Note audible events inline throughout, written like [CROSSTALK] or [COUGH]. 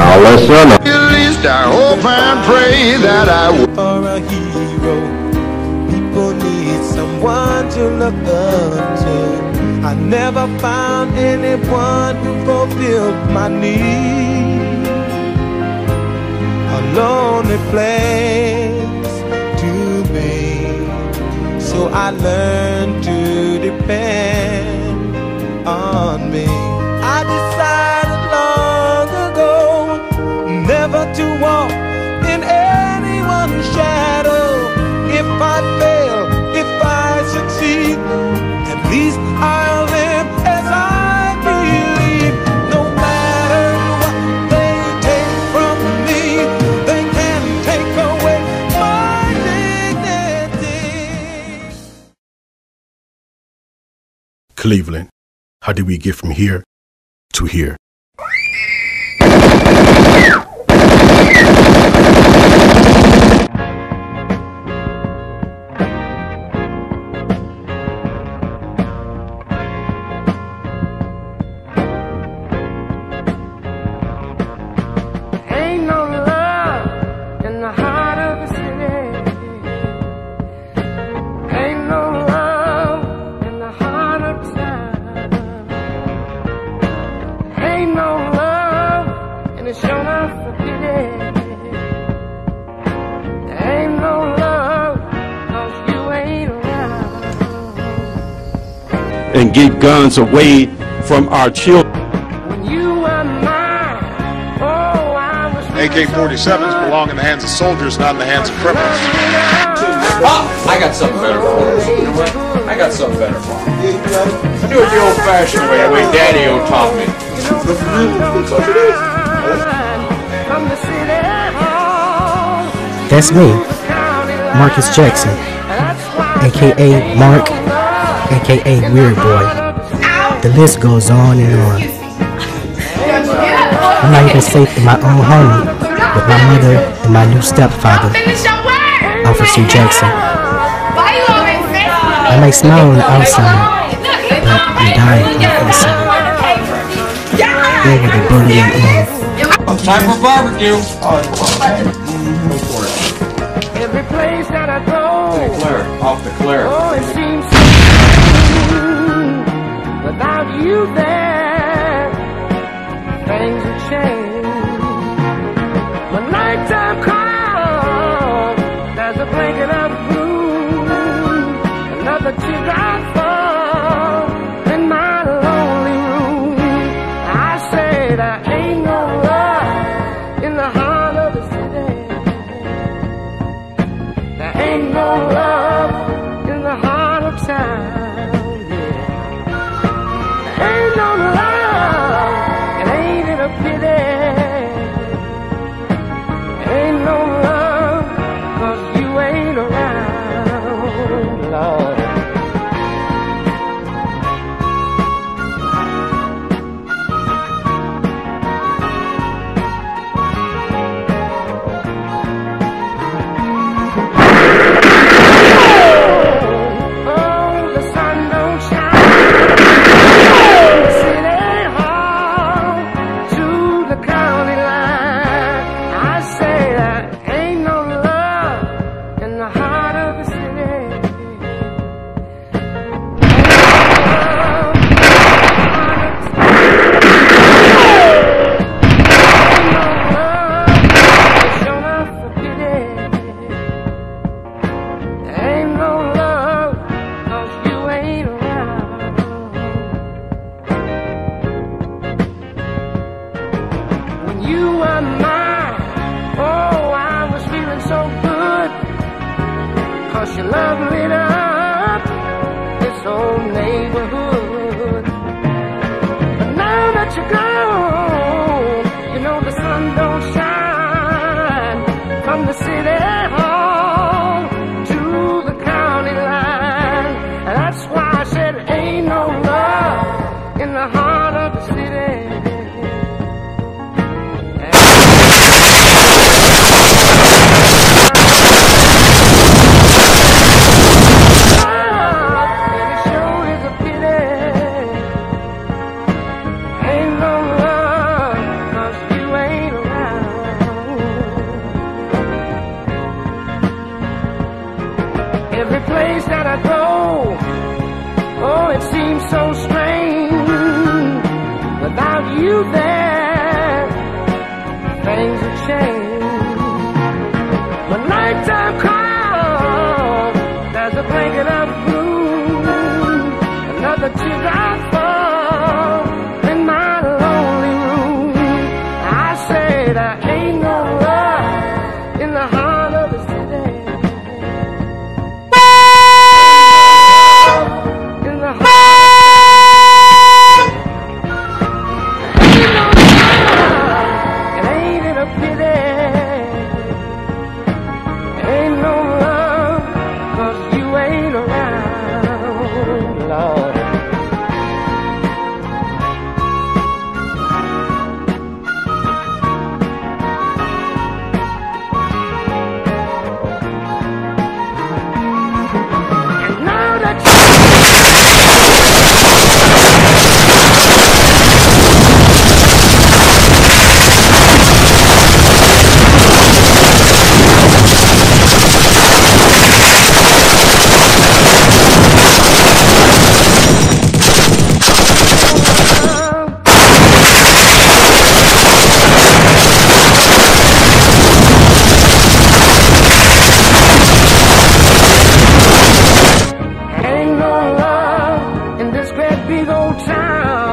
Now listen. At least I hope and pray that I will. For a hero, people need someone to look up to. I never found anyone who fulfilled my need. A lonely place to be, so I learned to depend to walk in anyone's shadow. If I fail, if I succeed, at least I'll live as I believe. No matter what they take from me, they can take away my dignity. Cleveland, how did we get from here to here? And keep guns away from our children. When you were mine, oh, AK-47s belong in the hands of soldiers, not in the hands of criminals. Oh, I got something better for him. You know what? I got something better for him. I do it the old-fashioned way, the way Daddy-O taught me. From the city hall, That's me, Marcus Jackson, aka Mark, aka Weird Boy. The list goes on and on. I'm not even safe in my own home with my mother and my new stepfather, Officer Jackson. I may smile on the outside, but I'm dying on the inside. They were the bullying in. Time for barbecue. every place that I go, Declare, off declare. oh, it seems so you there, things have changed. When nighttime comes, from the city. Another teardrop fall old town.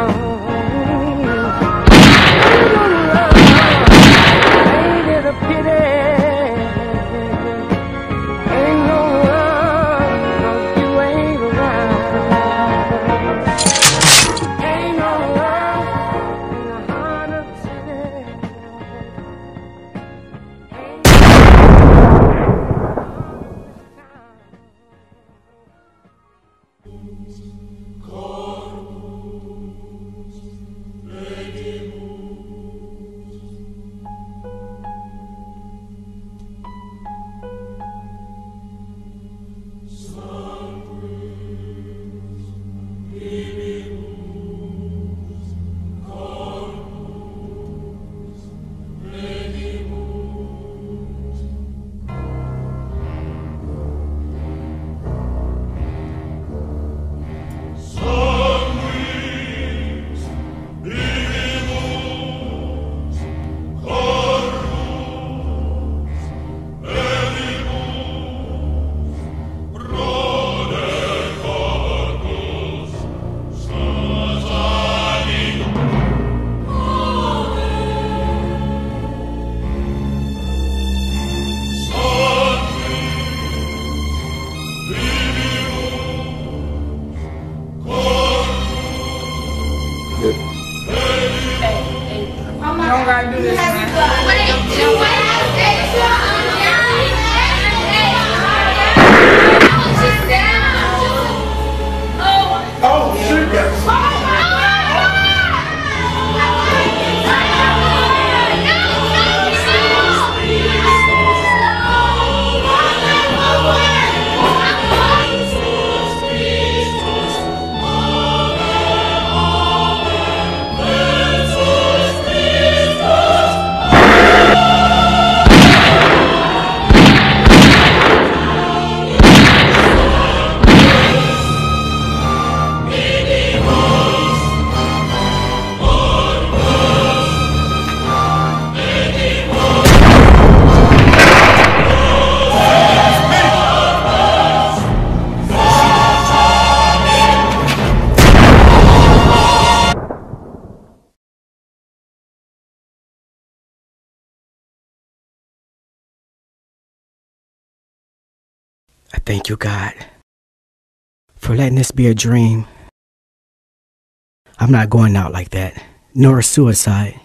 I thank you, God, for letting this be a dream. I'm not going out like that, nor a suicide.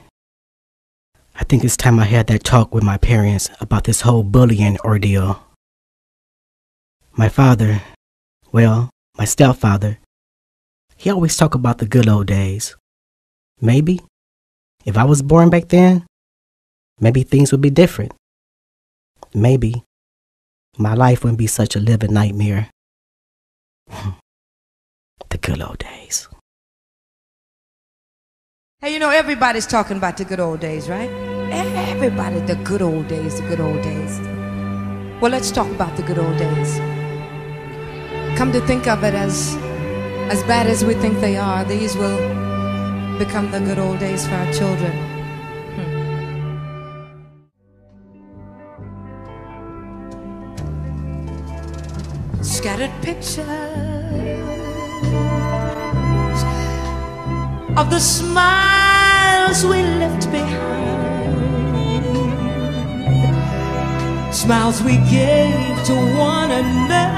I think it's time I had that talk with my parents about this whole bullying ordeal. My father, well, my stepfather, he always talk about the good old days. Maybe, if I was born back then, maybe things would be different. Maybe my life wouldn't be such a living nightmare. [LAUGHS] the good old days. Hey, you know, everybody's talking about the good old days, right? Everybody, the good old days, the good old days. Well, let's talk about the good old days. Come to think of it as as bad as we think they are, these will become the good old days for our children. Pictures of the smiles we left behind, smiles we gave to one another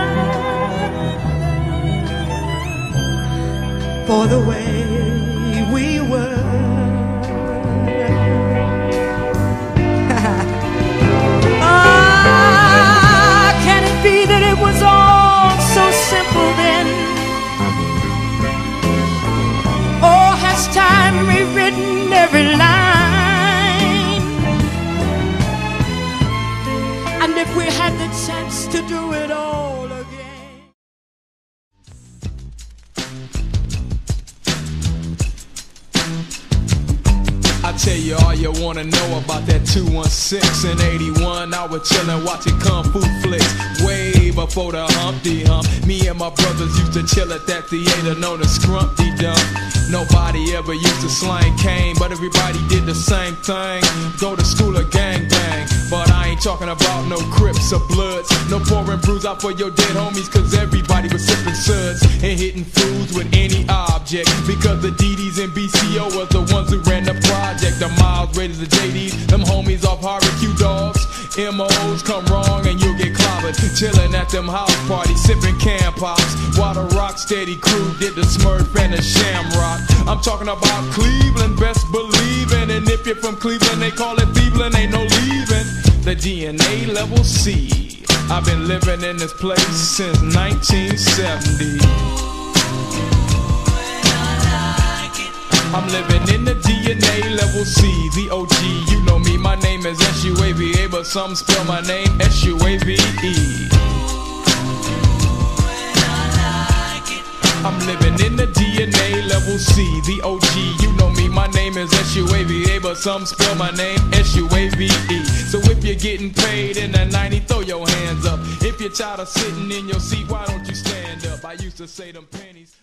for the way to do it all again. I tell you all you wanna know about that 216 and 81. I was chillin' watching Kung Fu flicks way before the Humpty Hump. Me and my brothers used to chill at that theater known as Scrumpty Dump. Nobody ever used to slang cane, but everybody did the same thing. Go to school or gang bang. But I ain't talking about no Crips or Bloods. No pouring brews out for your dead homies, cause everybody was sipping suds and hitting fools with any object. Because the DDs and BCO was the ones who ran the project. The Miles, Raiders, the JDs, them homies off barbecue dogs. MOs come wrong and you'll get clobbered. Chillin' at them house parties, sipping can pops. While the rock steady crew did the Smurf and the Shamrock. I'm talking about Cleveland, best believing. And if you're from Cleveland, they call it Cleveland, ain't no leaving. The DNA level C. I've been living in this place since 1970. I'm living in the DNA level C, the OG. But some spell my name S-U-A-V-E. I'm living in the DNA level C, the OG. You know me, my name is S-U-A-V-A, but some spell my name S-U-A-V-E. So if you're getting paid in the 90, throw your hands up. If you're tired of sitting in your seat, why don't you stand up? I used to say them pennies.